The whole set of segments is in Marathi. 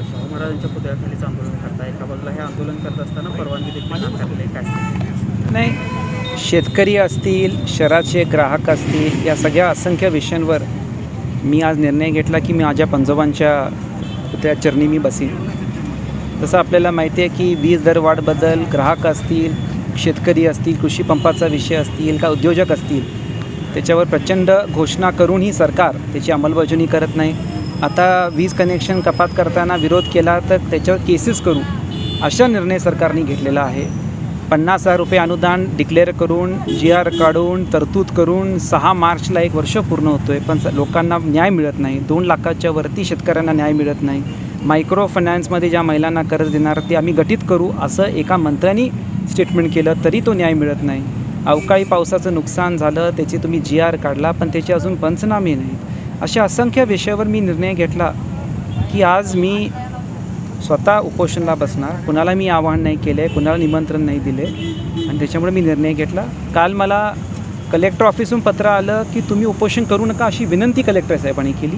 शाहू महाराजांच्या पुतळ्याखालीच आंदोलन करताय. एका बाजूला हे आंदोलन करत असताना परवानगी देखील काय नाही. शेतकरी असतील शहराचे ग्राहक असतील या सगळ्या असंख्य विषयांवर मी आज निर्णय घेतला की मी माझ्या पंजोबांच्या त्या चरणी मी बसीन. तसं आपल्याला माहिती आहे की वीज दरवाढबद्दल ग्राहक असतील शेतकरी असतील कृषी पंपाचा विषय असतील का उद्योजक असतील त्याच्यावर प्रचंड घोषणा करूनही सरकार त्याची अंमलबजावणी करत नाही. आता वीज कनेक्शन कपात करताना विरोध केला तर त्याच्यावर केसेस करू अशा निर्णय सरकारने घेतलेला आहे. पन्नास हजार रुपये अनुदान डिक्लेअर करून जी आर काढून तरतूद करून सहा मार्चला एक वर्ष पूर्ण होतो आहे पण लोकांना न्याय मिळत नाही. दोन लाखाच्या वरती शेतकऱ्यांना न्याय मिळत नाही. मायक्रो फायनान्समध्ये ज्या महिलांना कर्ज देणार ते आम्ही गठीत करू असं एका मंत्र्यांनी स्टेटमेंट केलं तरी तो न्याय मिळत नाही. अवकाळी पावसाचं नुकसान झालं त्याची तुम्ही जी आर काढला पण त्याचे अजून पंचनामे नाहीत. अशा असंख्य विषयावर मी निर्णय घेतला की आज मी स्वतः उपोषणला बसणार. कुणाला मी आवाहन नाही केलं आहे कुणाला निमंत्रण नाही दिले आणि त्याच्यामुळे मी निर्णय घेतला. काल मला कलेक्टर ऑफिसहून पत्र आलं की तुम्ही उपोषण करू नका अशी विनंती कलेक्टर साहेबांनी केली.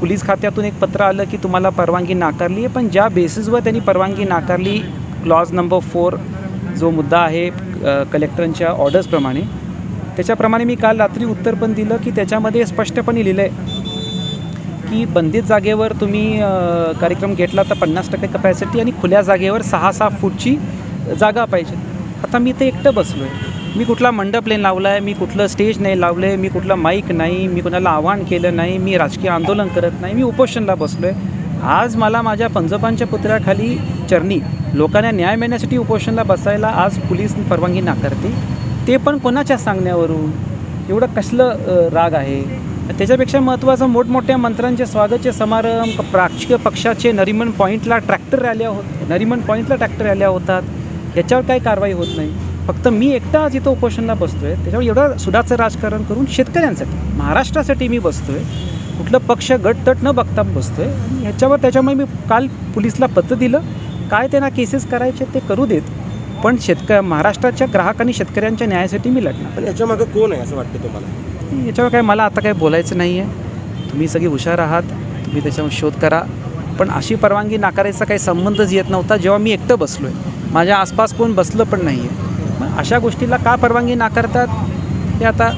पोलीस खात्यातून एक पत्र आलं की तुम्हाला परवानगी नाकारली आहे पण ज्या बेसिसवर त्यांनी परवानगी नाकारली क्लॉज नंबर फोर जो मुद्दा आहे कलेक्टरांच्या ऑर्डर्सप्रमाणे त्याच्याप्रमाणे मी काल रात्री उत्तर पण दिलं की त्याच्यामध्ये स्पष्टपणे लिहिलं आहे की बंदित जागेवर तुम्ही कार्यक्रम घेतला तर पन्नास टक्के कपॅसिटी आणि खुल्या जागेवर सहा सहा फूटची जागा पाहिजे. आता मी ते एकटं बसलो आहे मी कुठला मंडप नाही लावला आहे मी कुठलं स्टेज नाही लावलं आहे मी कुठला माईक नाही मी कुणाला आव्हान केलं नाही मी राजकीय आंदोलन करत नाही मी उपोषणला बसलो आहे आज मला माझ्या पंजोबांच्या पुतळ्याखाली चरणी लोकांना न्याय मिळण्यासाठी उपोषणला बसायला आज पोलीस परवानगी नाकारते. ते पण कोणाच्या सांगण्यावरून? एवढं कसलं राग आहे? त्याच्यापेक्षा महत्त्वाचं मोठमोठ्या मंत्र्यांचे स्वागतचे समारंभ क- राजकीय पक्षाचे नरिमन पॉईंटला ट्रॅक्टर रॅल्या होत नरिमन पॉईंटला ट्रॅक्टर रॅल्या होतात. याच्यावर काही कारवाई होत नाही. फक्त मी एकटा आज इथं उपोषणला बसतो आहे त्याच्यावर एवढं सुडाचं राजकारण करून शेतकऱ्यांसाठी महाराष्ट्रासाठी मी बसतो आहे कुठलं पक्ष गटतट न बघता बसतो आहे आणि ह्याच्यावर त्याच्यामुळे मी काल पोलिसला पत्र दिलं. काय त्यांना केसेस करायचे ते करू देत. पण शेतक महाराष्ट्राच्या ग्राहक आणि शेतकऱ्यांच्या न्यायासाठी मी लढणार. पण याच्या मागं कोण आहे असं वाटतं तुम्हाला? याच्यावर काय मला आता काय बोलायचं नाही आहे. तुम्ही सगळी हुशार आहात तुम्ही त्याच्यावर शोध करा. पण अशी परवानगी नाकारायचा काही संबंधच येत नव्हता जेव्हा मी एकटं बसलो आहे माझ्या आसपास कोण बसलं पण नाही आहे मग अशा गोष्टीला का परवानगी नाकारतात हे आता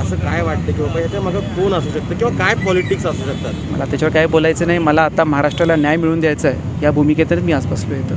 असं काय वाटतं की बाबा याच्या मागं कोण असू शकतं किंवा काय पॉलिटिक्स असू शकतात? मला त्याच्यावर काय बोलायचं नाही. मला आता महाराष्ट्राला न्याय मिळवून द्यायचा आहे. या भूमिकेतच मी आज बसलो इथं.